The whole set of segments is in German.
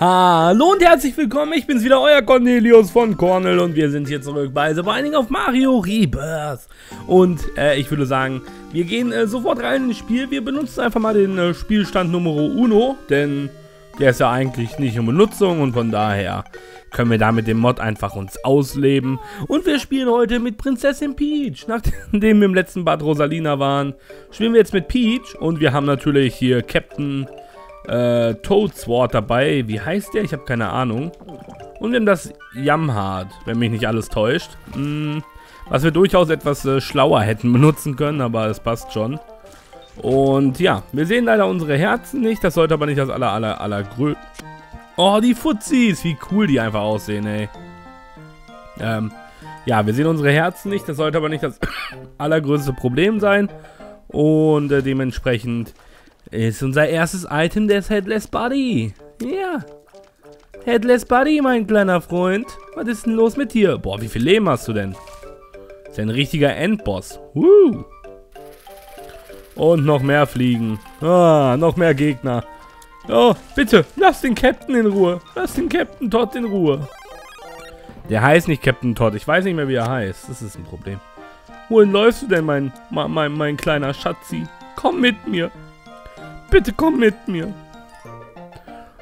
Hallo und herzlich willkommen, ich bin's wieder, euer Cornelius von Cornel und wir sind hier zurück bei The Binding of Mario Rebirth. Und äh, ich würde sagen, wir gehen äh, sofort rein ins Spiel, wir benutzen einfach mal den äh, Spielstand Nummer Uno, denn der ist ja eigentlich nicht in Benutzung und von daher können wir da mit dem Mod einfach uns ausleben. Und wir spielen heute mit Prinzessin Peach. Nachdem wir im letzten Bad Rosalina waren, spielen wir jetzt mit Peach und wir haben natürlich hier Captain äh, Toadsword dabei. Wie heißt der? Ich habe keine Ahnung. Und wir haben das Yamhard, wenn mich nicht alles täuscht. Hm, was wir durchaus etwas äh, schlauer hätten benutzen können, aber es passt schon. Und ja, wir sehen leider unsere Herzen nicht. Das sollte aber nicht das aller, aller, aller grö... Oh, die Fuzis! Wie cool die einfach aussehen, ey. Ähm, ja, wir sehen unsere Herzen nicht. Das sollte aber nicht das allergrößte Problem sein. Und äh, dementsprechend ist unser erstes Item das Headless Body. Ja. Headless Body, mein kleiner Freund. Was ist denn los mit dir? Boah, wie viel Leben hast du denn? Ist ein richtiger Endboss. Woo. Und noch mehr Fliegen. Ah, noch mehr Gegner. Oh, bitte, lass den Captain in Ruhe. Lass den Captain Todd in Ruhe. Der heißt nicht Captain Todd. Ich weiß nicht mehr, wie er heißt. Das ist ein Problem. Wohin läufst du denn, mein, mein, mein kleiner Schatzi? Komm mit mir. Bitte komm mit mir.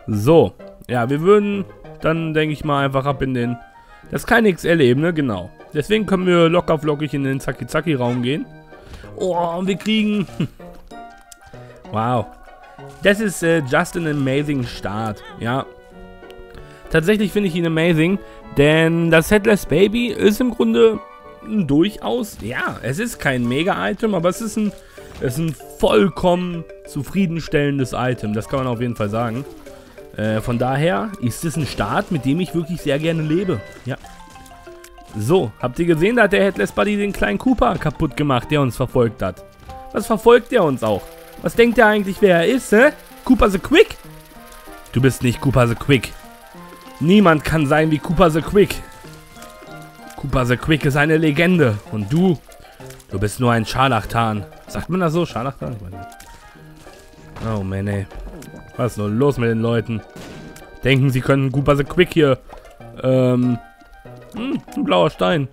So. Ja, wir würden dann, denke ich mal, einfach ab in den... Das ist keine XL-Ebene, genau. Deswegen können wir locker flockig in den Zaki-Zaki-Raum gehen. Oh, und wir kriegen... wow. Das ist äh, just an amazing Start, ja. Tatsächlich finde ich ihn amazing, denn das Headless Baby ist im Grunde durchaus... Ja, es ist kein Mega-Item, aber es ist ein es ist ein vollkommen zufriedenstellendes Item, das kann man auf jeden Fall sagen. Äh, von daher ist es ein Start, mit dem ich wirklich sehr gerne lebe. Ja. So, habt ihr gesehen, da hat der Headless Buddy den kleinen Cooper kaputt gemacht, der uns verfolgt hat. Was verfolgt der uns auch? Was denkt er eigentlich, wer er ist, hä? Cooper the Quick? Du bist nicht Cooper the Quick. Niemand kann sein wie Cooper the Quick. Cooper the Quick ist eine Legende. Und du, du bist nur ein Scharlachtan. Sagt man das so? Scharlachtan? Oh man, ey. Was ist nur los mit den Leuten? Denken, sie können Gooper the Quick hier. Ähm. Hm, ein blauer Stein.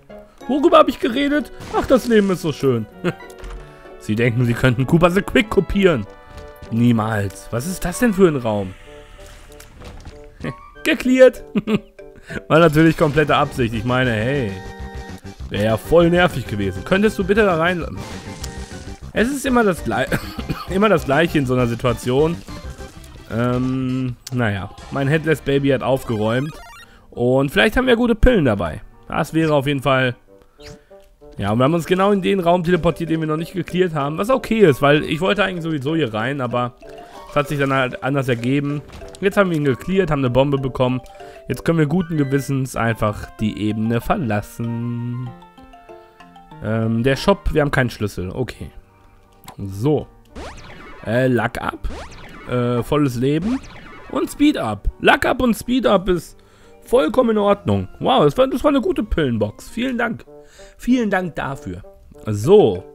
Worüber habe ich geredet? Ach, das Leben ist so schön. sie denken, sie könnten Cooper the Quick kopieren. Niemals. Was ist das denn für ein Raum? Geklärt. War natürlich komplette Absicht. Ich meine, hey. Wäre ja voll nervig gewesen. Könntest du bitte da rein... Es ist immer das, Gle immer das Gleiche in so einer Situation. Ähm, naja. Mein Headless Baby hat aufgeräumt. Und vielleicht haben wir gute Pillen dabei. Das wäre auf jeden Fall... Ja, und wir haben uns genau in den Raum teleportiert, den wir noch nicht geklärt haben. Was okay ist, weil ich wollte eigentlich sowieso hier rein, aber es hat sich dann halt anders ergeben. Jetzt haben wir ihn geklärt, haben eine Bombe bekommen. Jetzt können wir guten Gewissens einfach die Ebene verlassen. Ähm, der Shop, wir haben keinen Schlüssel. Okay. So. Äh, Luck Up. Äh, volles Leben. Und Speed Up. Luck Up und Speed Up ist vollkommen in Ordnung. Wow, das war, das war eine gute Pillenbox. Vielen Dank. Vielen Dank dafür. So.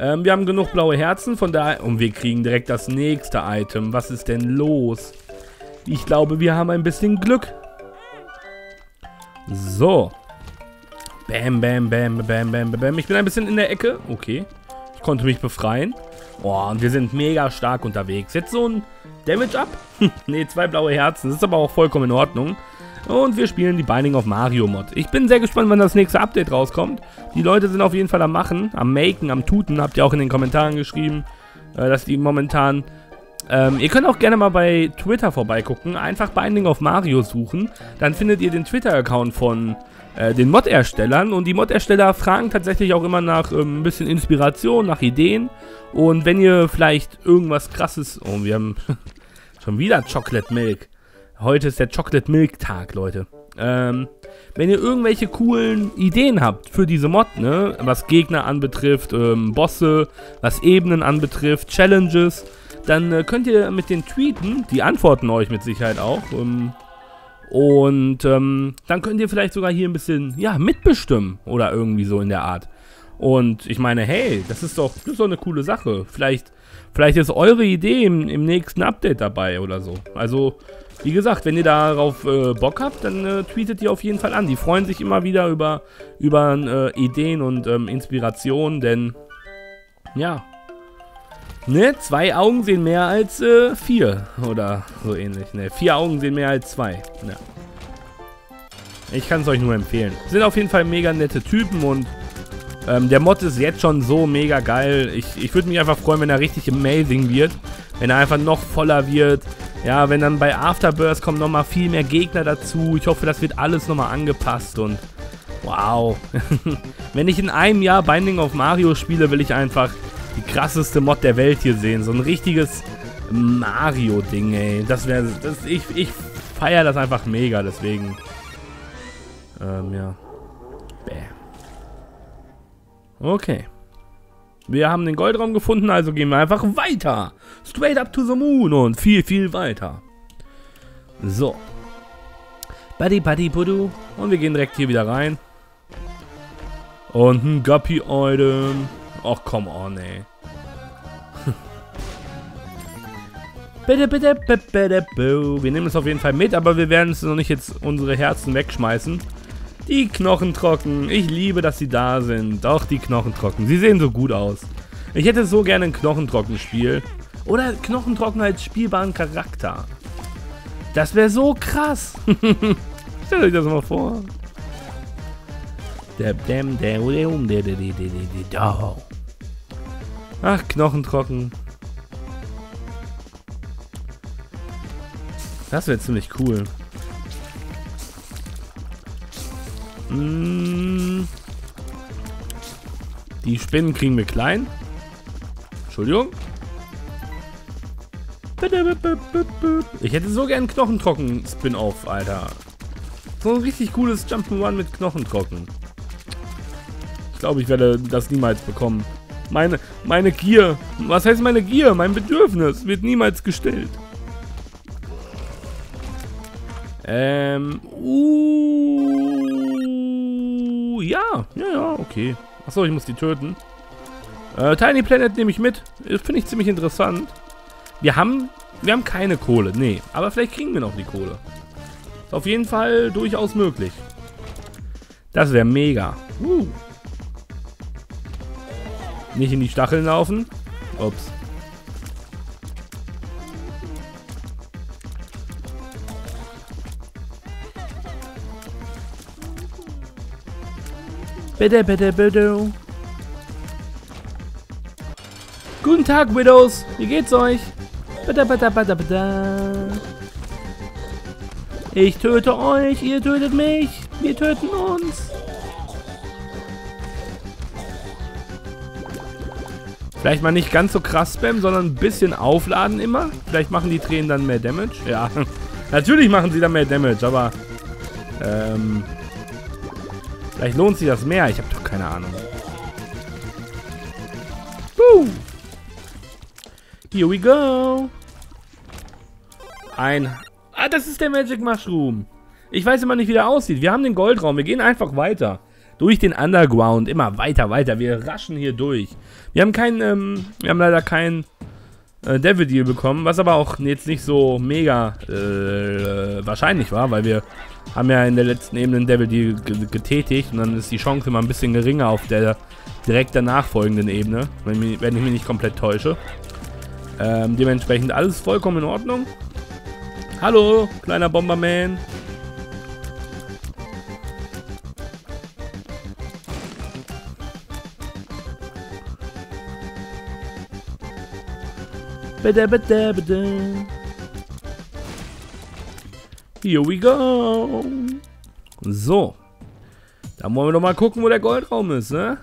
Ähm, wir haben genug blaue Herzen, von daher... Und wir kriegen direkt das nächste Item. Was ist denn los? Ich glaube, wir haben ein bisschen Glück. So. Bam, bam, bam, bam, bam, bam. Ich bin ein bisschen in der Ecke. Okay. Ich konnte mich befreien. Boah, und wir sind mega stark unterwegs. Jetzt so ein Damage up? ne, zwei blaue Herzen. Das ist aber auch vollkommen in Ordnung. Und wir spielen die Binding of Mario Mod. Ich bin sehr gespannt, wann das nächste Update rauskommt. Die Leute sind auf jeden Fall am Machen, am Maken, am Tuten. Habt ihr auch in den Kommentaren geschrieben, äh, dass die momentan... Ähm, ihr könnt auch gerne mal bei Twitter vorbeigucken. Einfach Binding of Mario suchen. Dann findet ihr den Twitter-Account von äh, den Mod-Erstellern. Und die Mod-Ersteller fragen tatsächlich auch immer nach ähm, ein bisschen Inspiration, nach Ideen. Und wenn ihr vielleicht irgendwas krasses... Oh, wir haben schon wieder Chocolate Milk. Heute ist der Chocolate Milk Tag, Leute. Ähm, wenn ihr irgendwelche coolen Ideen habt für diese Mod, ne, was Gegner anbetrifft, ähm, Bosse, was Ebenen anbetrifft, Challenges, dann äh, könnt ihr mit den Tweeten, die antworten euch mit Sicherheit auch, ähm, und ähm, dann könnt ihr vielleicht sogar hier ein bisschen, ja, mitbestimmen oder irgendwie so in der Art. Und ich meine, hey, das ist doch, doch eine coole Sache. Vielleicht, vielleicht ist eure Idee im, im nächsten Update dabei oder so. Also wie gesagt, wenn ihr darauf äh, Bock habt, dann äh, tweetet die auf jeden Fall an. Die freuen sich immer wieder über, über äh, Ideen und ähm, Inspirationen, denn ja, ne, zwei Augen sehen mehr als äh, vier oder so ähnlich. Ne, vier Augen sehen mehr als zwei. Ja. Ich kann es euch nur empfehlen. Sind auf jeden Fall mega nette Typen und ähm, der Mod ist jetzt schon so mega geil. Ich, ich würde mich einfach freuen, wenn er richtig amazing wird. Wenn er einfach noch voller wird. Ja, wenn dann bei Afterburst kommen nochmal viel mehr Gegner dazu. Ich hoffe, das wird alles nochmal angepasst und wow. wenn ich in einem Jahr Binding of Mario spiele, will ich einfach die krasseste Mod der Welt hier sehen. So ein richtiges Mario-Ding, ey. Das wäre, ich, ich feiere das einfach mega, deswegen. Ähm, ja. Bäh. Okay. Wir haben den Goldraum gefunden, also gehen wir einfach weiter. Straight up to the moon und viel, viel weiter. So. Buddy, buddy, budu. Und wir gehen direkt hier wieder rein. Und ein Guppy-Item. Ach, come on, ey. bitte, bitte, bitte, bitte, Wir nehmen es auf jeden Fall mit, aber wir werden es noch nicht jetzt unsere Herzen wegschmeißen. Die Knochentrocken. Ich liebe, dass sie da sind. Doch, die Knochentrocken. Sie sehen so gut aus. Ich hätte so gerne ein Knochentrocken-Spiel. Oder Knochentrocken als spielbaren Charakter. Das wäre so krass. Stellt euch das mal vor. Ach, Knochentrocken. Das wäre ziemlich cool. Hm. Die Spinnen kriegen wir klein. Entschuldigung. Ich hätte so gern Knochentrocken-Spin-Off, Alter. So ein richtig cooles Jump'n'Run mit Knochentrocken. Ich glaube, ich werde das niemals bekommen. Meine, meine Gier. Was heißt meine Gier? Mein Bedürfnis wird niemals gestellt. Ähm, uh, ja, ja, ja, okay. Achso, ich muss die töten. Äh, Tiny Planet nehme ich mit. Finde ich ziemlich interessant. Wir haben, wir haben keine Kohle, nee. Aber vielleicht kriegen wir noch die Kohle. Ist auf jeden Fall durchaus möglich. Das wäre mega. Uh. Nicht in die Stacheln laufen. Ups. Bitte, bitte, bitte. Guten Tag, Widows. Wie geht's euch? Bitte, bitte, bitte, bitte. Ich töte euch, ihr tötet mich. Wir töten uns. Vielleicht mal nicht ganz so krass spammen, sondern ein bisschen aufladen immer. Vielleicht machen die Tränen dann mehr Damage. Ja, natürlich machen sie dann mehr Damage, aber... Ähm, Vielleicht lohnt sich das mehr. Ich habe doch keine Ahnung. Woo. Here we go. Ein... Ah, das ist der Magic Mushroom. Ich weiß immer nicht, wie der aussieht. Wir haben den Goldraum. Wir gehen einfach weiter. Durch den Underground. Immer weiter, weiter. Wir raschen hier durch. Wir haben keinen, ähm, wir haben leider keinen äh, Devil Deal bekommen, was aber auch jetzt nicht so mega äh, wahrscheinlich war, weil wir haben ja in der letzten Ebene einen Devil Deal getätigt und dann ist die Chance immer ein bisschen geringer auf der direkt danach folgenden Ebene, wenn, ich mich nicht komplett täusche. Ähm, dementsprechend alles vollkommen in Ordnung. Hallo, kleiner Bomberman. Bada, bada, bada. Here we go. So. Dann wollen wir doch mal gucken, wo der Goldraum ist, ne?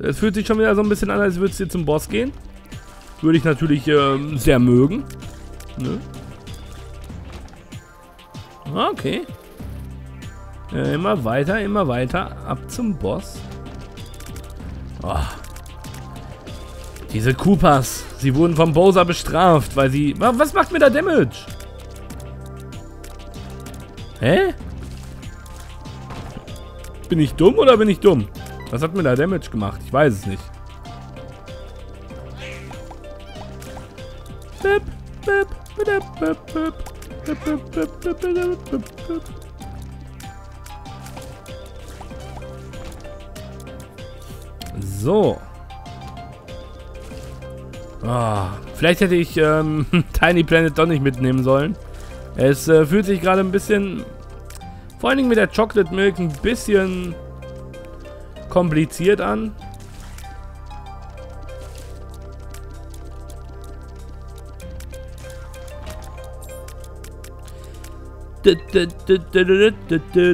Es fühlt sich schon wieder so ein bisschen an, als würde es hier zum Boss gehen. Würde ich natürlich ähm, sehr mögen. Ne? Okay. Äh, immer weiter, immer weiter. Ab zum Boss. Oh. Diese Koopas, sie wurden vom Bowser bestraft, weil sie... Was macht mir da Damage? Hä? Bin ich dumm oder bin ich dumm? Was hat mir da Damage gemacht? Ich weiß es nicht. So. Oh, vielleicht hätte ich ähm, Tiny Planet doch nicht mitnehmen sollen. Es äh, fühlt sich gerade ein bisschen, vor allen Dingen mit der Chocolate Milk, ein bisschen kompliziert an.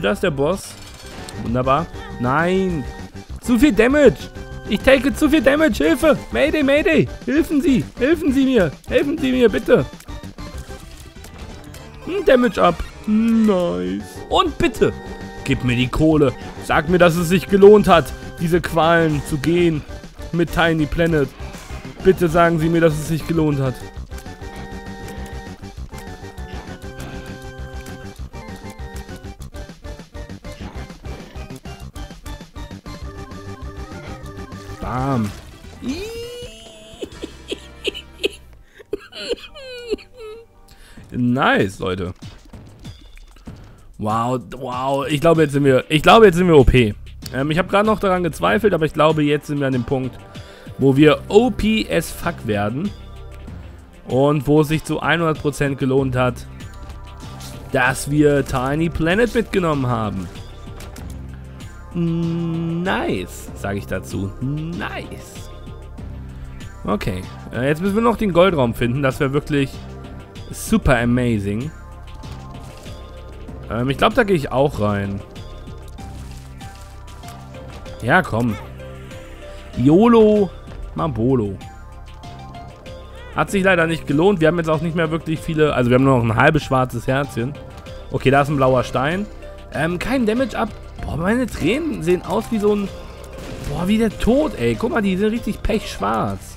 Das ist der Boss. Wunderbar. Nein. Zu viel Damage. Ich take zu viel Damage. Hilfe. Mayday, Mayday. Hilfen Sie. Helfen Sie mir. Helfen Sie mir, bitte. Hm, Damage ab. Nice. Und bitte. Gib mir die Kohle. Sag mir, dass es sich gelohnt hat, diese Qualen zu gehen. Mit Tiny Planet. Bitte sagen Sie mir, dass es sich gelohnt hat. Nice, Leute. Wow, wow. Ich glaube, jetzt sind wir, ich glaube, jetzt sind wir OP. Ähm, ich habe gerade noch daran gezweifelt, aber ich glaube, jetzt sind wir an dem Punkt, wo wir OP as fuck werden. Und wo es sich zu 100% gelohnt hat, dass wir Tiny Planet mitgenommen haben. Nice, sage ich dazu. Nice. Okay, äh, jetzt müssen wir noch den Goldraum finden. Das wäre wirklich super amazing. Ähm, ich glaube, da gehe ich auch rein. Ja, komm. YOLO Mabolo. Hat sich leider nicht gelohnt. Wir haben jetzt auch nicht mehr wirklich viele... Also wir haben nur noch ein halbes schwarzes Herzchen. Okay, da ist ein blauer Stein. Ähm, kein Damage ab. Boah, meine Tränen sehen aus wie so ein... Boah, wie der Tod, ey. Guck mal, die sind richtig pechschwarz.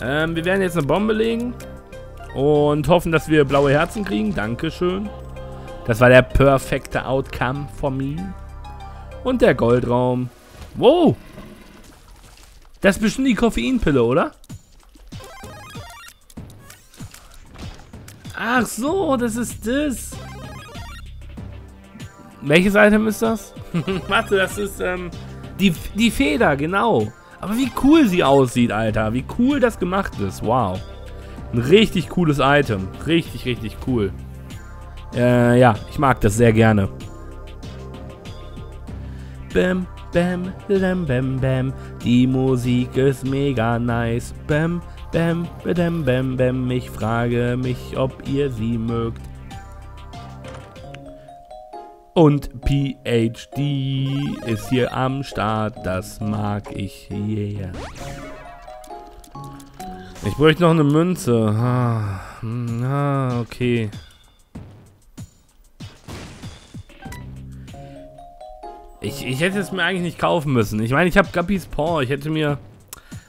Ähm, wir werden jetzt eine Bombe legen. Und hoffen, dass wir blaue Herzen kriegen. Dankeschön. Das war der perfekte Outcome von mir. Und der Goldraum. Wow. Das ist bestimmt die Koffeinpille, oder? Ach so, das ist das. Welches Item ist das? Warte, das ist ähm, die, die Feder, genau. Aber wie cool sie aussieht, Alter. Wie cool das gemacht ist. Wow. Ein richtig cooles Item. Richtig, richtig cool. Äh, ja, ich mag das sehr gerne. Bam, bam, bam, bam, bam. Die Musik ist mega nice. Bam, bam, bam, bam, bam. Ich frage mich, ob ihr sie mögt. Und PhD ist hier am Start. Das mag ich. Yeah. Ich bräuchte noch eine Münze. Ah, hm, ah okay. Ich, ich hätte es mir eigentlich nicht kaufen müssen. Ich meine, ich habe Guppys Paw. Ich hätte mir...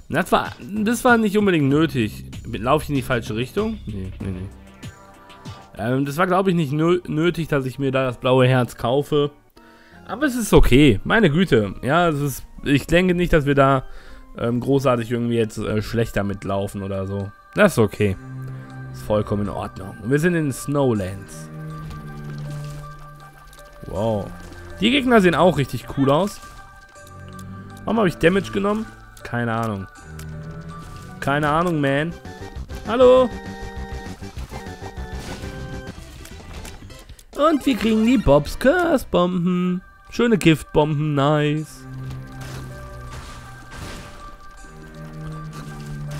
Das war, das war nicht unbedingt nötig. Laufe ich in die falsche Richtung? Nee, nee, nee. Ähm, das war, glaube ich, nicht nötig, dass ich mir da das blaue Herz kaufe. Aber es ist okay. Meine Güte. Ja, es ist... Ich denke nicht, dass wir da ähm, großartig irgendwie jetzt äh, schlechter mitlaufen oder so. Das ist okay. Ist vollkommen in Ordnung. Und wir sind in Snowlands. Wow. Die Gegner sehen auch richtig cool aus. Warum habe ich Damage genommen? Keine Ahnung. Keine Ahnung, man. Hallo? Und wir kriegen die Bobs Curse Bomben. Schöne Giftbomben, nice.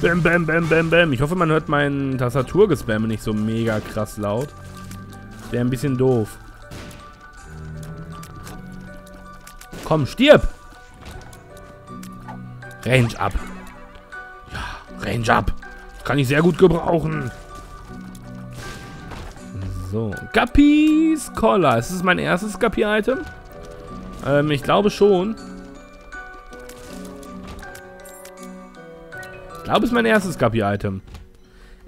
Bam, bam, bam, bam, bam. Ich hoffe, man hört meinen Tastaturgespam nicht so mega krass laut. Wäre ein bisschen doof. Komm, stirb! Range up. Ja, Range up. Kann ich sehr gut gebrauchen. So, Guppies Collar. Ist das mein erstes Guppy-Item? Ähm, ich glaube schon. Glaube, es ist mein erstes Guppy-Item.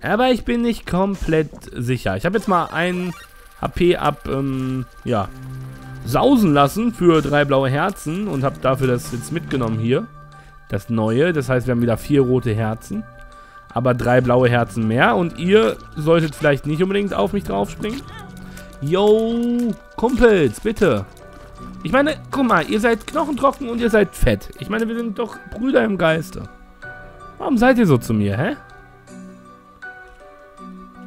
Aber ich bin nicht komplett sicher. Ich habe jetzt mal ein HP ab, ähm, ja, sausen lassen für drei blaue Herzen und habe dafür das jetzt mitgenommen hier. Das neue, das heißt, wir haben wieder vier rote Herzen. Aber drei blaue Herzen mehr. Und ihr solltet vielleicht nicht unbedingt auf mich draufspringen. Yo, Kumpels, bitte. Ich meine, guck mal, ihr seid knochentrocken und ihr seid fett. Ich meine, wir sind doch Brüder im Geiste. Warum seid ihr so zu mir, hä?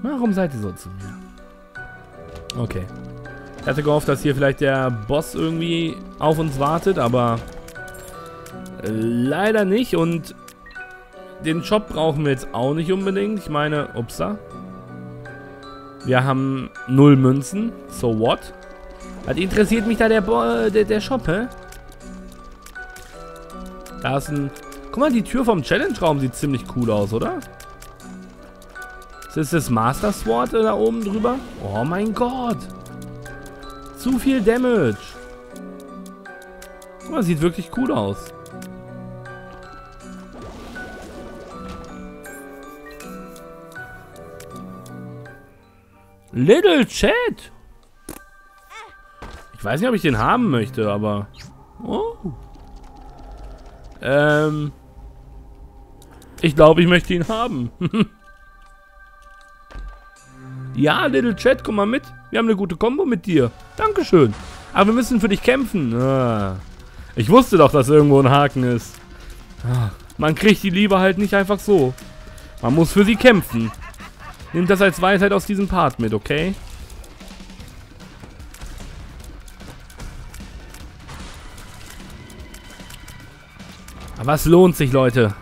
Warum seid ihr so zu mir? Okay. Ich hatte gehofft, dass hier vielleicht der Boss irgendwie auf uns wartet, aber äh, leider nicht. Und den Shop brauchen wir jetzt auch nicht unbedingt. Ich meine, upsa. Wir haben null Münzen. So what? Was interessiert mich da der, Bo äh, der, der Shop, hä? Da ist ein... Guck mal, die Tür vom Challenge-Raum sieht ziemlich cool aus, oder? Ist das Master Sword da oben drüber? Oh mein Gott. Zu viel Damage. Guck mal, sieht wirklich cool aus. Little Chat. Ich weiß nicht, ob ich den haben möchte, aber... Oh. Ähm... Ich glaube, ich möchte ihn haben. ja, Little Chat, komm mal mit. Wir haben eine gute Kombo mit dir. Dankeschön. Aber wir müssen für dich kämpfen. Ah. Ich wusste doch, dass irgendwo ein Haken ist. Ah. Man kriegt die Liebe halt nicht einfach so. Man muss für sie kämpfen. Nehmt das als Weisheit aus diesem Part mit, okay? Aber es lohnt sich, Leute.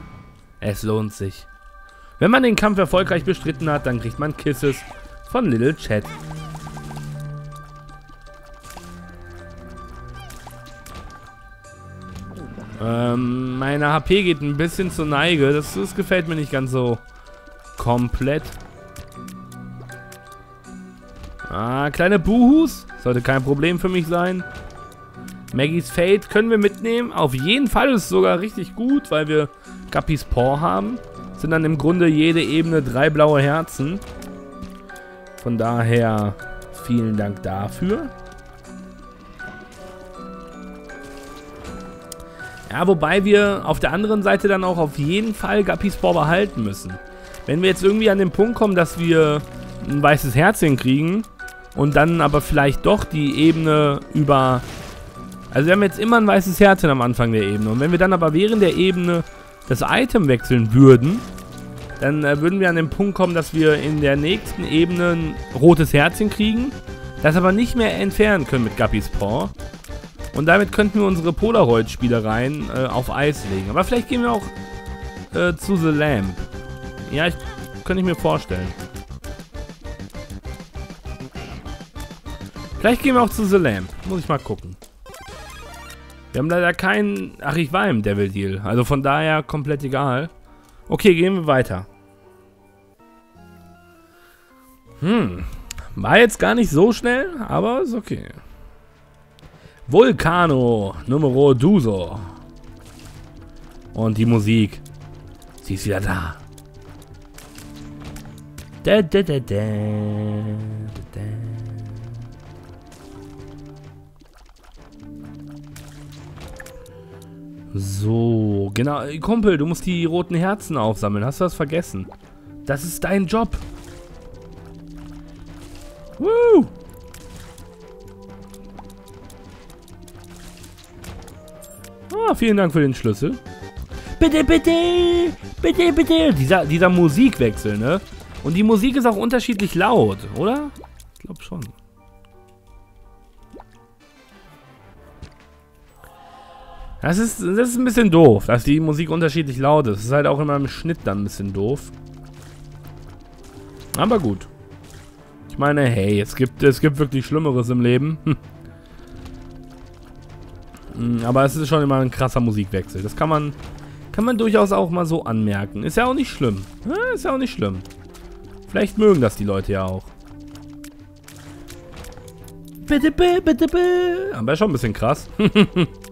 Es lohnt sich. Wenn man den Kampf erfolgreich bestritten hat, dann kriegt man Kisses von Little Chat. Ähm, meine HP geht ein bisschen zur Neige. Das, das gefällt mir nicht ganz so komplett. Ah, kleine Buhus. Sollte kein Problem für mich sein. Maggies Fate können wir mitnehmen. Auf jeden Fall ist es sogar richtig gut, weil wir Guppys Paw haben. Sind dann im Grunde jede Ebene drei blaue Herzen. Von daher vielen Dank dafür. Ja, wobei wir auf der anderen Seite dann auch auf jeden Fall Guppys Paw behalten müssen. Wenn wir jetzt irgendwie an den Punkt kommen, dass wir ein weißes Herz hinkriegen, und dann aber vielleicht doch die Ebene über... Also wir haben jetzt immer ein weißes Herz am Anfang der Ebene. Und wenn wir dann aber während der Ebene das Item wechseln würden, dann äh, würden wir an den Punkt kommen, dass wir in der nächsten Ebene ein rotes Herzchen kriegen, das aber nicht mehr entfernen können mit Guppys Paw. Und damit könnten wir unsere Polaroid-Spielereien äh, auf Eis legen. Aber vielleicht gehen wir auch äh, zu The Lamp. Ja, ich, könnte ich mir vorstellen. Vielleicht gehen wir auch zu The Lamp. Muss ich mal gucken. Wir haben leider keinen... Ach, ich war im Devil Deal. Also von daher komplett egal. Okay, gehen wir weiter. Hm. War jetzt gar nicht so schnell, aber ist okay. Vulcano, Numero Duso. Und die Musik. Sie ist wieder da. Da, da, da, da, da. So, genau. Kumpel, du musst die roten Herzen aufsammeln. Hast du das vergessen? Das ist dein Job. Woo! Ah, vielen Dank für den Schlüssel. Bitte, bitte, bitte, bitte. Dieser, dieser Musikwechsel, ne? Und die Musik ist auch unterschiedlich laut, oder? Ich glaube schon. Das ist, das ist ein bisschen doof, dass die Musik unterschiedlich laut ist. Das ist halt auch immer im Schnitt dann ein bisschen doof. Aber gut. Ich meine, hey, es gibt, es gibt wirklich Schlimmeres im Leben. Hm, aber es ist schon immer ein krasser Musikwechsel. Das kann man, kann man durchaus auch mal so anmerken. Ist ja auch nicht schlimm. ist ja auch nicht schlimm. Vielleicht mögen das die Leute ja auch. Bitte, bitte, bitte. Aber schon ein bisschen krass.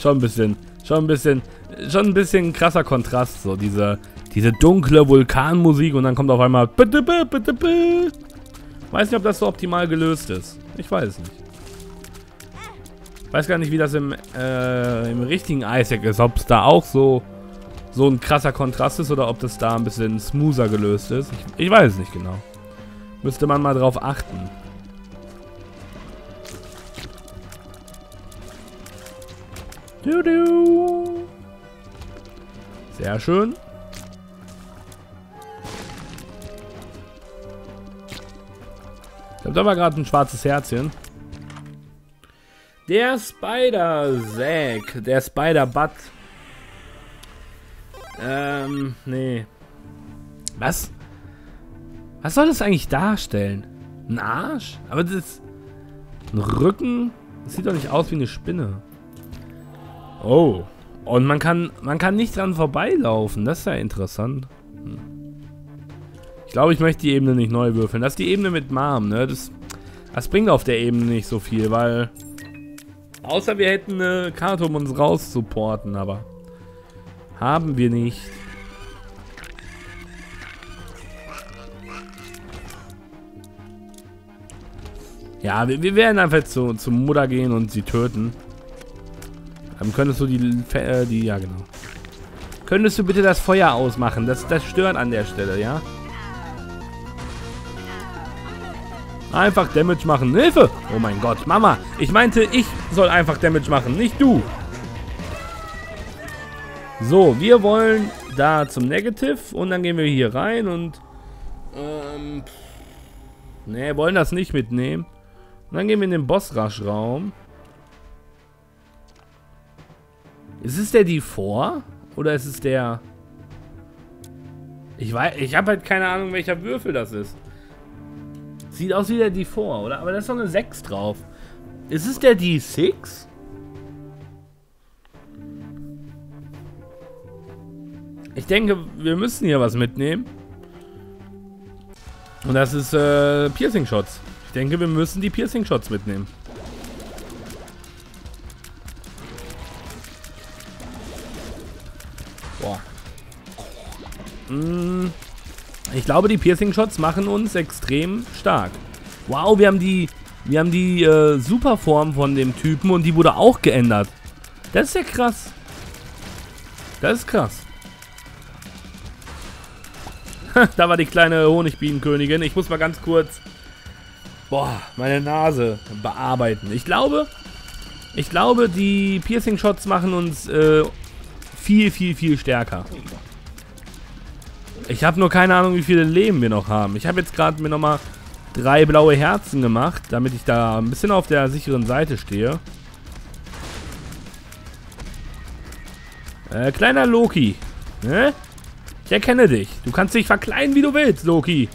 schon ein bisschen, schon ein bisschen, schon ein bisschen krasser Kontrast, so diese, diese dunkle Vulkanmusik und dann kommt auf einmal. Weiß nicht, ob das so optimal gelöst ist. Ich weiß es nicht. Weiß gar nicht, wie das im, äh, im richtigen Isaac ist. Ob es da auch so so ein krasser Kontrast ist oder ob das da ein bisschen smoother gelöst ist. Ich, ich weiß es nicht genau. Müsste man mal drauf achten. Du -du. Sehr schön. Ich habe da mal gerade ein schwarzes Herzchen. Der Spider-Zack. Der Spider-Butt. Ähm, nee. Was? Was soll das eigentlich darstellen? Ein Arsch? Aber das ist... Ein Rücken? Das sieht doch nicht aus wie eine Spinne. Oh. Und man kann, man kann nicht dran vorbeilaufen. Das ist ja interessant. Hm. Ich glaube, ich möchte die Ebene nicht neu würfeln. Das ist die Ebene mit Mom, ne? Das, das bringt auf der Ebene nicht so viel, weil... Außer wir hätten eine Karte, um uns rauszupporten, aber... Haben wir nicht. Ja, wir, wir werden einfach zu, zu Mutter gehen und sie töten. Dann könntest du die, äh, die, ja genau. Könntest du bitte das Feuer ausmachen? Das, das stört an der Stelle, ja? Einfach Damage machen. Hilfe! Oh mein Gott, Mama. Ich meinte, ich soll einfach Damage machen, nicht du. So, wir wollen da zum Negative und dann gehen wir hier rein und... Ähm... Ne, wollen das nicht mitnehmen. Und dann gehen wir in den Boss-Rush-Raum. Ist es der die vor? Oder ist es der... Ich weiß, ich habe halt keine Ahnung, welcher Würfel das ist. Sieht aus wie der die vor, oder? Aber da ist doch eine 6 drauf. Ist es der D6? Ich denke, wir müssen hier was mitnehmen. Und das ist äh, Piercing Shots. Ich denke, wir müssen die Piercing Shots mitnehmen. Ich glaube, die Piercing-Shots machen uns extrem stark. Wow, wir haben die, wir haben die äh, Superform von dem Typen und die wurde auch geändert. Das ist ja krass. Das ist krass. da war die kleine Honigbienenkönigin. Ich muss mal ganz kurz, boah, meine Nase bearbeiten. Ich glaube, ich glaube, die Piercing-Shots machen uns äh, viel, viel, viel stärker. Ich habe nur keine Ahnung, wie viele Leben wir noch haben. Ich habe jetzt gerade mir nochmal drei blaue Herzen gemacht, damit ich da ein bisschen auf der sicheren Seite stehe. Äh, kleiner Loki. Ne? Ich erkenne dich. Du kannst dich verkleiden, wie du willst, Loki.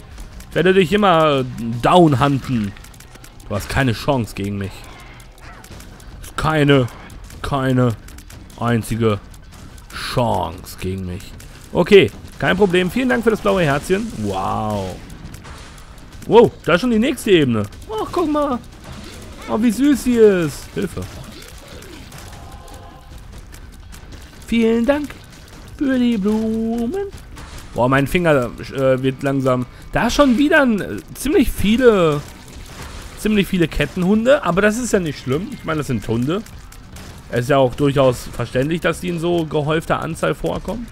Ich werde dich immer downhunten. Du hast keine Chance gegen mich. Keine, keine einzige Chance gegen mich. Okay, kein Problem. Vielen Dank für das blaue Herzchen. Wow. Wow, da ist schon die nächste Ebene. Ach, guck mal. Oh, wie süß sie ist. Hilfe. Vielen Dank für die Blumen. Boah, mein Finger äh, wird langsam... Da schon wieder ein, äh, ziemlich viele... Ziemlich viele Kettenhunde. Aber das ist ja nicht schlimm. Ich meine, das sind Hunde. Es ist ja auch durchaus verständlich, dass die in so gehäufter Anzahl vorkommen.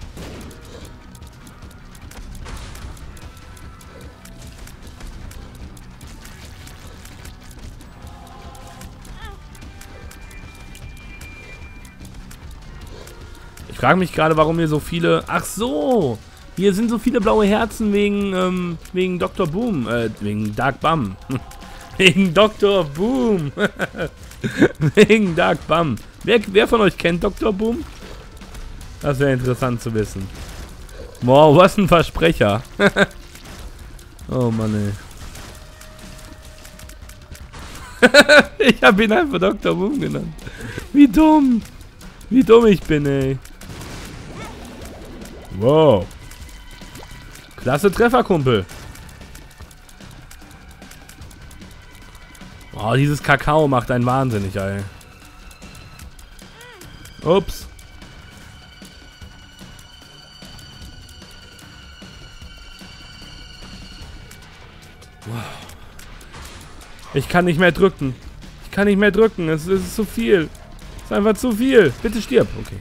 Frage mich gerade, warum hier so viele... Ach so! Hier sind so viele blaue Herzen wegen, ähm, wegen Dr. Boom. Äh, wegen Dark Bum. wegen Dr. Boom. wegen Dark Bum. Wer, wer von euch kennt Dr. Boom? Das wäre interessant zu wissen. Wow, was ein Versprecher. oh Mann, ey. ich habe ihn einfach Dr. Boom genannt. Wie dumm. Wie dumm ich bin, ey. Wow. Klasse Treffer, Kumpel. Oh, dieses Kakao macht einen wahnsinnig, ey. Ups. Ich kann nicht mehr drücken. Ich kann nicht mehr drücken. Es ist zu viel. Es ist einfach zu viel. Bitte stirb. Okay.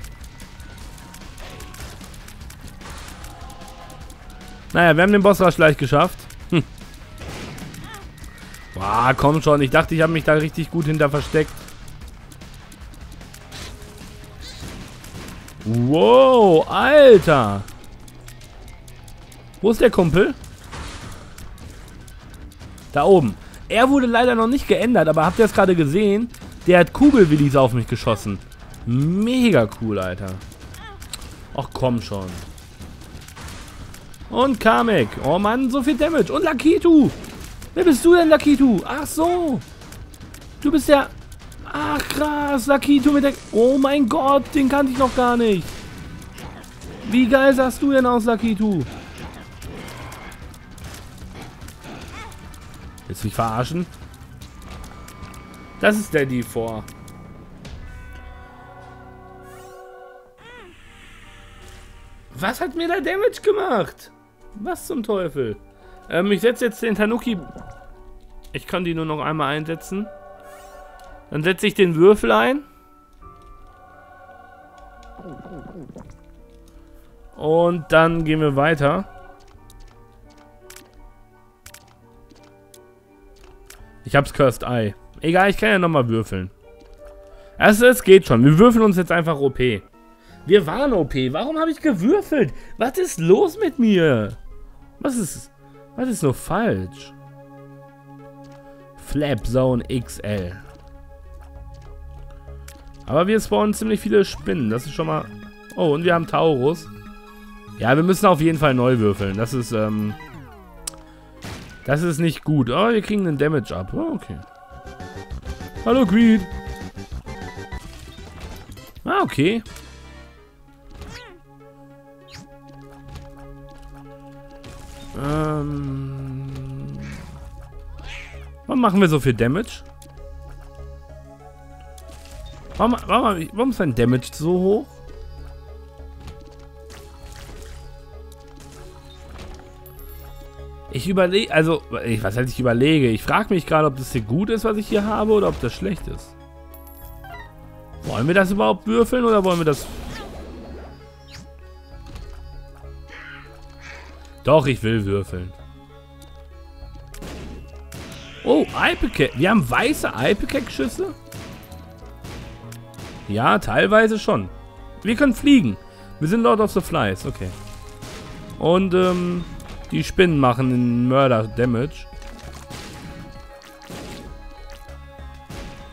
Naja, wir haben den Bossrush gleich geschafft. Hm. Boah, komm schon. Ich dachte, ich habe mich da richtig gut hinter versteckt. Wow, Alter. Wo ist der Kumpel? Da oben. Er wurde leider noch nicht geändert, aber habt ihr es gerade gesehen? Der hat Kugelwillis auf mich geschossen. Mega cool, Alter. Ach komm schon. Und Kamek. Oh Mann, so viel Damage. Und Lakitu. Wer bist du denn, Lakitu? Ach so. Du bist der... Ach krass, Lakitu mit der... Oh mein Gott, den kannte ich noch gar nicht. Wie geil sahst du denn aus, Lakitu? Willst du mich verarschen? Das ist der D4. Was hat mir da Damage gemacht? Was zum Teufel? Ähm, ich setze jetzt den Tanuki... Ich kann die nur noch einmal einsetzen. Dann setze ich den Würfel ein. Und dann gehen wir weiter. Ich hab's Cursed Eye. Egal, ich kann ja nochmal würfeln. Also, es geht schon. Wir würfeln uns jetzt einfach OP. Wir waren OP. Warum habe ich gewürfelt? Was ist los mit mir? Was ist... Was ist nur falsch? Flap Zone XL. Aber wir spawnen ziemlich viele Spinnen. Das ist schon mal... Oh, und wir haben Taurus. Ja, wir müssen auf jeden Fall neu würfeln. Das ist, ähm... Das ist nicht gut. Oh, wir kriegen einen Damage ab. Oh, okay. Hallo, Greed. Ah, okay. Machen wir so viel Damage? Warum, warum, warum ist mein Damage so hoch? Ich überlege, also, ich, was heißt ich überlege? Ich frage mich gerade, ob das hier gut ist, was ich hier habe, oder ob das schlecht ist. Wollen wir das überhaupt würfeln, oder wollen wir das... Doch, ich will würfeln. Oh, Ipecac. Wir haben weiße Ipecac-Schüsse? Ja, teilweise schon. Wir können fliegen. Wir sind Lord of the Flies, okay. Und, ähm... Die Spinnen machen den Mörder-Damage.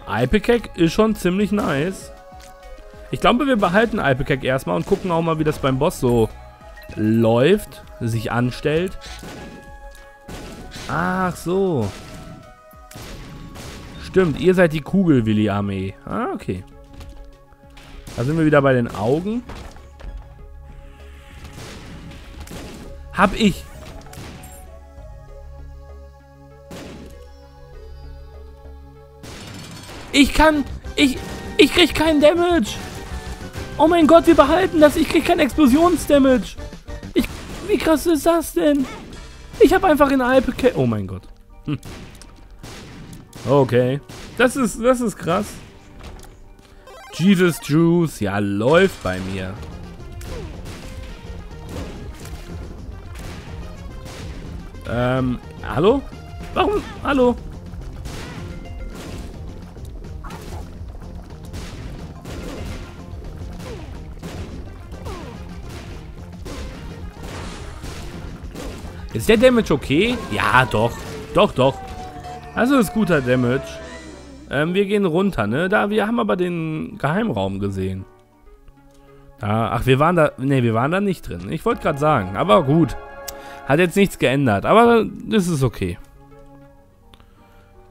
Ipecac ist schon ziemlich nice. Ich glaube, wir behalten Ipecac erstmal und gucken auch mal, wie das beim Boss so läuft, sich anstellt. Ach so. Stimmt, ihr seid die Kugelwilli-Armee. Ah, okay. Da sind wir wieder bei den Augen. Hab ich. Ich kann... Ich... Ich krieg keinen Damage. Oh mein Gott, wir behalten das. Ich krieg keinen Explosionsdamage. Ich... Wie krass ist das denn? Ich habe einfach in Alpe... Oh mein Gott. Hm. Okay. Das ist... Das ist krass. Jesus Juice. Ja, läuft bei mir. Ähm, hallo? Warum? Hallo? Ist der Damage okay? Ja, doch. Doch, doch. Also ist guter Damage. Ähm, wir gehen runter, ne? Da, wir haben aber den Geheimraum gesehen. Ja, ach, wir waren da... Ne, wir waren da nicht drin. Ich wollte gerade sagen. Aber gut. Hat jetzt nichts geändert. Aber das ist okay.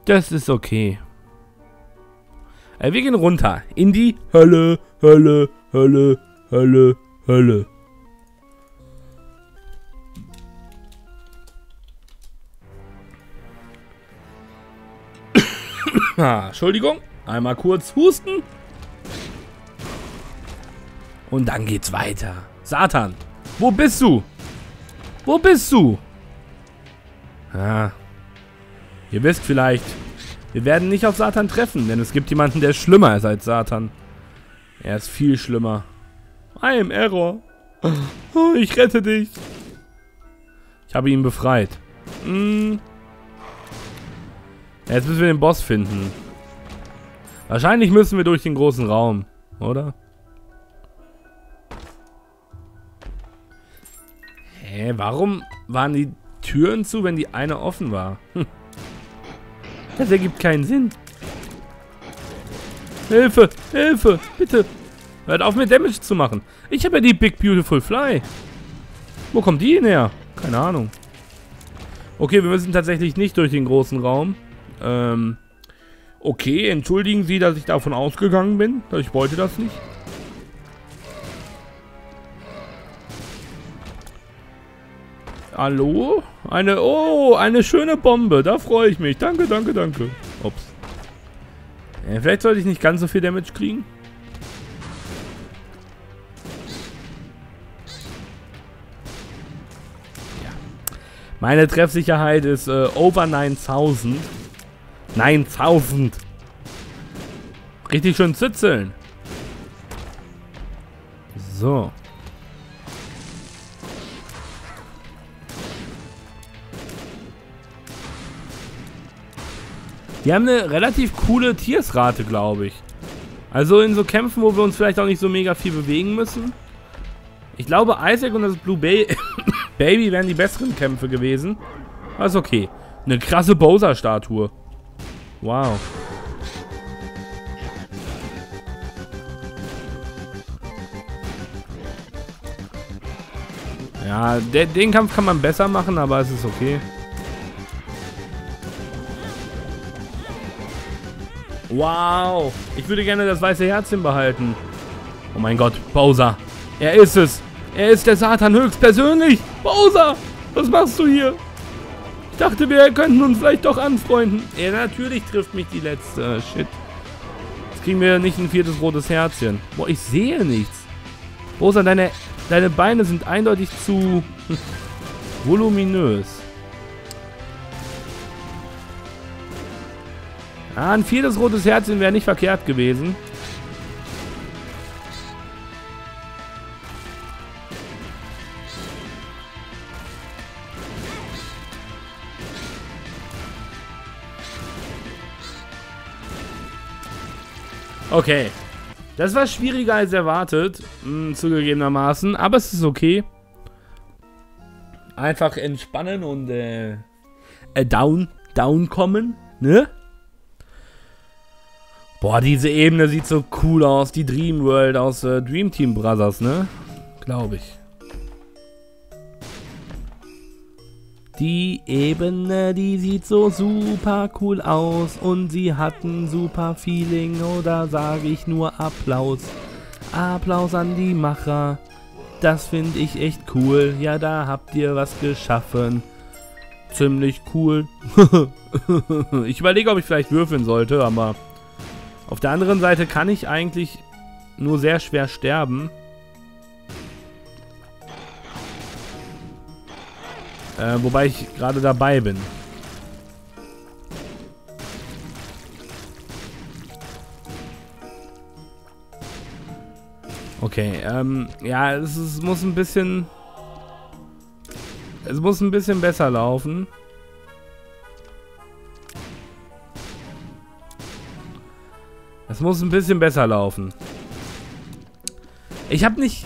Das ist okay. Äh, wir gehen runter. In die Hölle, Hölle, Hölle, Hölle, Hölle. Entschuldigung. Einmal kurz husten. Und dann geht's weiter. Satan, wo bist du? Wo bist du? Ah. Ihr wisst vielleicht, wir werden nicht auf Satan treffen, denn es gibt jemanden, der schlimmer ist als Satan. Er ist viel schlimmer. I am Error. Oh, ich rette dich. Ich habe ihn befreit. Hm. Jetzt müssen wir den Boss finden. Wahrscheinlich müssen wir durch den großen Raum, oder? Hä, warum waren die Türen zu, wenn die eine offen war? Hm. Das ergibt keinen Sinn. Hilfe, Hilfe, bitte. Hört auf, mir Damage zu machen. Ich habe ja die Big Beautiful Fly. Wo kommt die hin her? Keine Ahnung. Okay, wir müssen tatsächlich nicht durch den großen Raum. Ähm, okay, entschuldigen Sie, dass ich davon ausgegangen bin. Ich wollte das nicht. Hallo? Eine, oh, eine schöne Bombe. Da freue ich mich. Danke, danke, danke. Ups. Ja, vielleicht sollte ich nicht ganz so viel Damage kriegen. Ja. Meine Treffsicherheit ist äh, over 9000. 9000. Richtig schön zitzeln. So. Die haben eine relativ coole Tiersrate, glaube ich. Also in so Kämpfen, wo wir uns vielleicht auch nicht so mega viel bewegen müssen. Ich glaube, Isaac und das Blue ba Baby wären die besseren Kämpfe gewesen. Aber ist okay. Eine krasse Bowser-Statue. Wow. Ja, den Kampf kann man besser machen, aber es ist okay. Wow. Ich würde gerne das weiße Herzchen behalten. Oh mein Gott, Bowser. Er ist es. Er ist der Satan höchstpersönlich. Bowser, was machst du hier? Ich dachte, wir könnten uns vielleicht doch anfreunden. Ja, natürlich trifft mich die letzte. Shit. Jetzt kriegen wir nicht ein viertes rotes Herzchen. Boah, ich sehe nichts. Bowser, deine, deine Beine sind eindeutig zu voluminös. Ah, ein viertes rotes Herzchen wäre nicht verkehrt gewesen. Okay. Das war schwieriger als erwartet, mh, hm, zugegebenermaßen, aber es ist okay. Einfach entspannen und äh, äh down, down kommen, ne? Boah, diese Ebene sieht so cool aus. Die Dream World aus äh, Dream Team Brothers, ne? Glaube ich. Die Ebene, die sieht so super cool aus und sie hat ein super Feeling oder sage ich nur Applaus. Applaus an die Macher. Das finde ich echt cool. Ja, da habt ihr was geschaffen. Ziemlich cool. ich überlege, ob ich vielleicht würfeln sollte, aber auf der anderen Seite kann ich eigentlich nur sehr schwer sterben. Äh, wobei ich gerade dabei bin. Okay, ähm, ja, es, es muss ein bisschen... Es muss ein bisschen besser laufen. Das muss ein bisschen besser laufen. Ich habe nicht...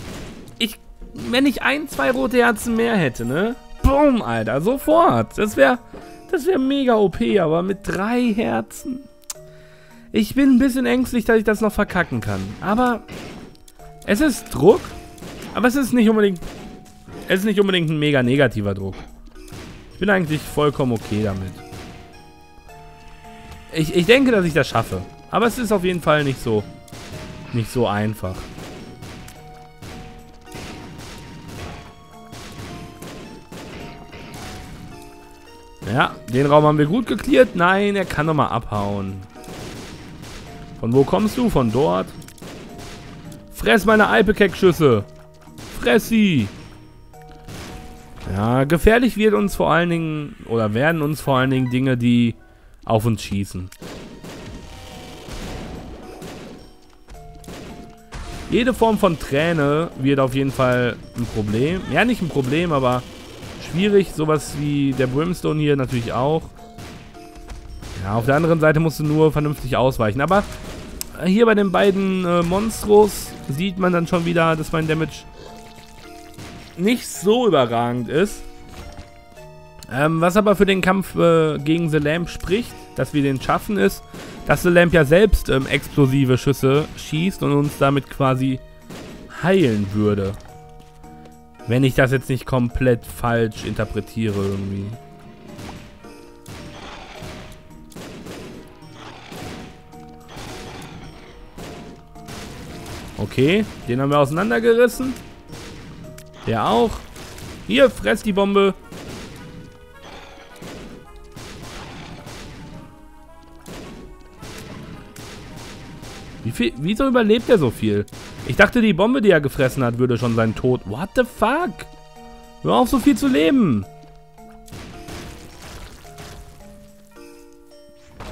Ich... Wenn ich ein, zwei rote Herzen mehr hätte, ne? Boom, Alter. Sofort. Das wäre... Das wäre mega OP, aber mit drei Herzen... Ich bin ein bisschen ängstlich, dass ich das noch verkacken kann. Aber... Es ist Druck. Aber es ist nicht unbedingt... Es ist nicht unbedingt ein mega negativer Druck. Ich bin eigentlich vollkommen okay damit. Ich, ich denke, dass ich das schaffe. Aber es ist auf jeden Fall nicht so, nicht so einfach. Ja, den Raum haben wir gut geklärt. Nein, er kann doch mal abhauen. Von wo kommst du? Von dort? Fress meine Alpekeck-Schüsse. Fress sie. Ja, gefährlich wird uns vor allen Dingen, oder werden uns vor allen Dingen Dinge, die auf uns schießen. Jede Form von Träne wird auf jeden Fall ein Problem. Ja, nicht ein Problem, aber schwierig. Sowas wie der Brimstone hier natürlich auch. Ja, auf der anderen Seite musst du nur vernünftig ausweichen. Aber hier bei den beiden äh, Monstros sieht man dann schon wieder, dass mein Damage nicht so überragend ist. Ähm, was aber für den Kampf äh, gegen The Lamp spricht, dass wir den schaffen, ist, dass The Lamp ja selbst ähm, explosive Schüsse schießt und uns damit quasi heilen würde. Wenn ich das jetzt nicht komplett falsch interpretiere irgendwie. Okay, den haben wir auseinandergerissen. Der auch. Hier, fress die Bombe. Wie viel, wieso überlebt er so viel? Ich dachte, die Bombe, die er gefressen hat, würde schon sein Tod. What the fuck? Hör auf, so viel zu leben.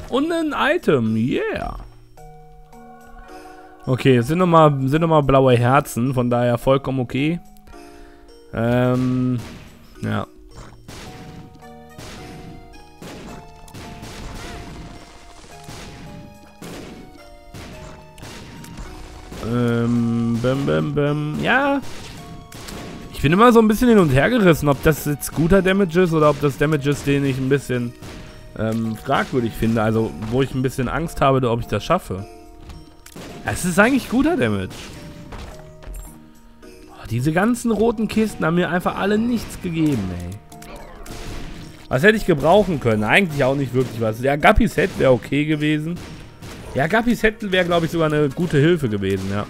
Und ein Item. Yeah. Okay, es sind nochmal noch blaue Herzen. Von daher vollkommen okay. Ähm, ja. Ähm, bäm, bäm, bäm. Ja. Ich bin immer so ein bisschen hin und her gerissen, ob das jetzt guter Damage ist oder ob das Damage ist, den ich ein bisschen ähm, fragwürdig finde. Also, wo ich ein bisschen Angst habe, ob ich das schaffe. Es ist eigentlich guter Damage. Oh, diese ganzen roten Kisten haben mir einfach alle nichts gegeben, ey. Was hätte ich gebrauchen können? Eigentlich auch nicht wirklich was. Der Guppy-Set wäre okay gewesen. Ja, Guppys Hettel wäre, glaube ich, sogar eine gute Hilfe gewesen, ja.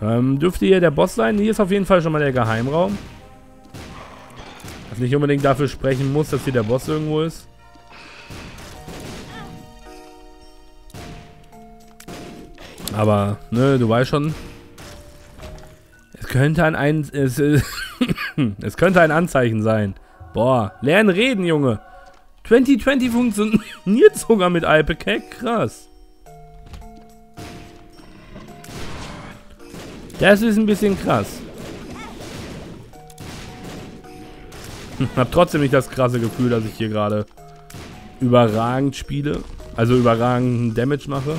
Ähm, dürfte hier der Boss sein? Hier ist auf jeden Fall schon mal der Geheimraum. Was nicht unbedingt dafür sprechen muss, dass hier der Boss irgendwo ist. Aber, ne, du weißt schon. Es könnte ein, ein es, es könnte ein Anzeichen sein. Boah, lernen reden, Junge. 2020 funktioniert sogar mit iPad. Krass. Das ist ein bisschen krass. Hab trotzdem nicht das krasse Gefühl, dass ich hier gerade überragend spiele. Also überragend Damage mache.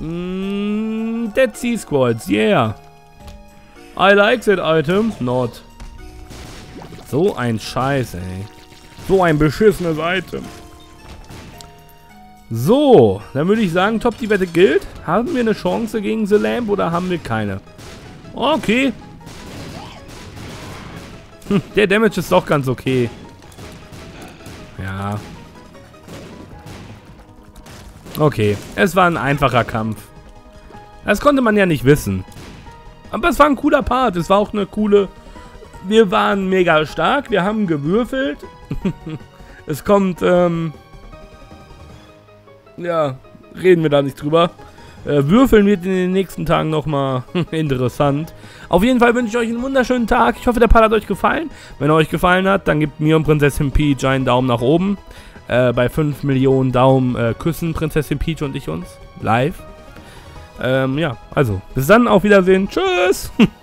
Mm, Dead Sea Squads, yeah. I like that item. Not. So ein Scheiß, ey. So ein beschissenes Item. So, dann würde ich sagen, top die Wette gilt. Haben wir eine Chance gegen The Lamp oder haben wir keine? Okay. Hm, der Damage ist doch ganz okay. Ja. Okay, es war ein einfacher Kampf. Das konnte man ja nicht wissen. Aber es war ein cooler Part. Es war auch eine coole... Wir waren mega stark. Wir haben gewürfelt. Es kommt, ähm... Ja, reden wir da nicht drüber. Äh, würfeln wird in den nächsten Tagen nochmal interessant. Auf jeden Fall wünsche ich euch einen wunderschönen Tag. Ich hoffe, der Part hat euch gefallen. Wenn er euch gefallen hat, dann gebt mir und Prinzessin Peach einen Daumen nach oben. Äh, bei 5 Millionen Daumen äh, küssen Prinzessin Peach und ich uns live. Ähm, ja, also, bis dann, auf Wiedersehen. Tschüss!